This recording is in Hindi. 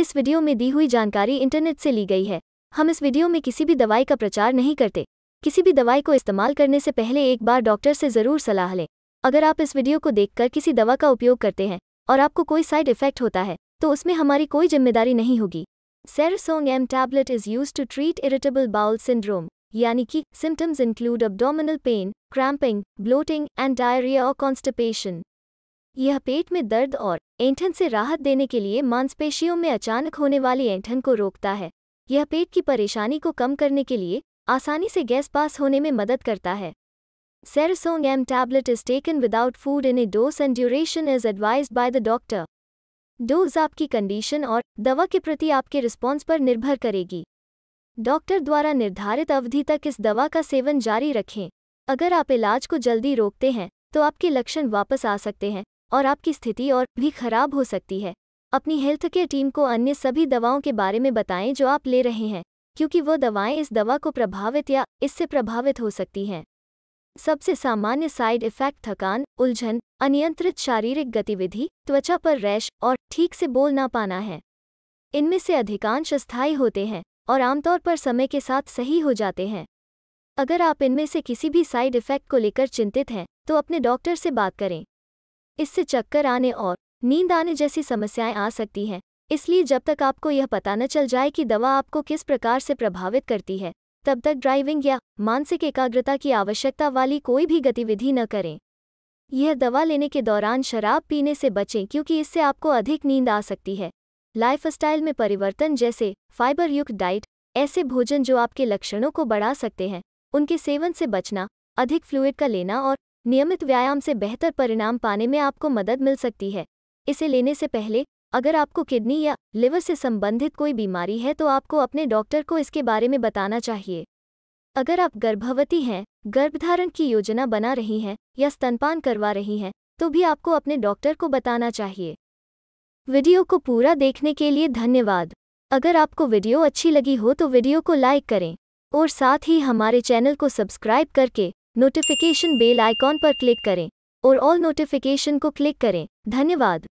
इस वीडियो में दी हुई जानकारी इंटरनेट से ली गई है। हम इस वीडियो में किसी भी दवाई का प्रचार नहीं करते। किसी भी दवाई को इस्तेमाल करने से पहले एक बार डॉक्टर से ज़रूर सलाह लें। अगर आप इस वीडियो को देखकर किसी दवा का उपयोग करते हैं और आपको कोई साइड इफ़ेक्ट होता है तो उसमें हमारी कोई ज़िम्मेदारी नहीं होगी। सेरसोंग M tablet is used to treat irritable bowel syndrome यानी कि symptoms include abdominal pain cramping bloating and diarrhoea और कॉन्स्टिपेशन यह पेट में दर्द और ऐंठन से राहत देने के लिए मांसपेशियों में अचानक होने वाली ऐंठन को रोकता है। यह पेट की परेशानी को कम करने के लिए आसानी से गैस पास होने में मदद करता है। सेरसोंग M tablet is taken without food in a dose and duration is advise by the doctor dose आपकी कंडीशन और दवा के प्रति आपके रिस्पॉन्स पर निर्भर करेगी। डॉक्टर द्वारा निर्धारित अवधि तक इस दवा का सेवन जारी रखें। अगर आप इलाज को जल्दी रोकते हैं तो आपके लक्षण वापस आ सकते हैं। और आपकी स्थिति और भी खराब हो सकती है। अपनी हेल्थ केयर टीम को अन्य सभी दवाओं के बारे में बताएँ जो आप ले रहे हैं, क्योंकि वो दवाएँ इस दवा को प्रभावित या इससे प्रभावित हो सकती हैं। सबसे सामान्य साइड इफ़ेक्ट थकान, उलझन, अनियंत्रित शारीरिक गतिविधि, त्वचा पर रैश और ठीक से बोल ना पाना है। इनमें से अधिकांश अस्थायी होते हैं और आमतौर पर समय के साथ सही हो जाते हैं। अगर आप इनमें से किसी भी साइड इफ़ेक्ट को लेकर चिंतित हैं तो अपने डॉक्टर से बात करें। इससे चक्कर आने और नींद आने जैसी समस्याएँ आ सकती हैं। इसलिए जब तक आपको यह पता न चल जाए कि दवा आपको किस प्रकार से प्रभावित करती है, तब तक ड्राइविंग या मानसिक एकाग्रता की आवश्यकता वाली कोई भी गतिविधि न करें। यह दवा लेने के दौरान शराब पीने से बचें क्योंकि इससे आपको अधिक नींद आ सकती है। लाइफस्टाइल में परिवर्तन जैसे फाइबर युक्त डाइट, ऐसे भोजन जो आपके लक्षणों को बढ़ा सकते हैं, उनके सेवन से बचना, अधिक फ्लूइड का लेना और नियमित व्यायाम से बेहतर परिणाम पाने में आपको मदद मिल सकती है। इसे लेने से पहले, अगर आपको किडनी या लिवर से संबंधित कोई बीमारी है तो आपको अपने डॉक्टर को इसके बारे में बताना चाहिए। अगर आप गर्भवती हैं, गर्भधारण की योजना बना रही हैं या स्तनपान करवा रही हैं तो भी आपको अपने डॉक्टर को बताना चाहिए। वीडियो को पूरा देखने के लिए धन्यवाद। अगर आपको वीडियो अच्छी लगी हो तो वीडियो को लाइक करें और साथ ही हमारे चैनल को सब्सक्राइब करके नोटिफिकेशन बेल आइकॉन पर क्लिक करें और ऑल नोटिफिकेशन को क्लिक करें। धन्यवाद।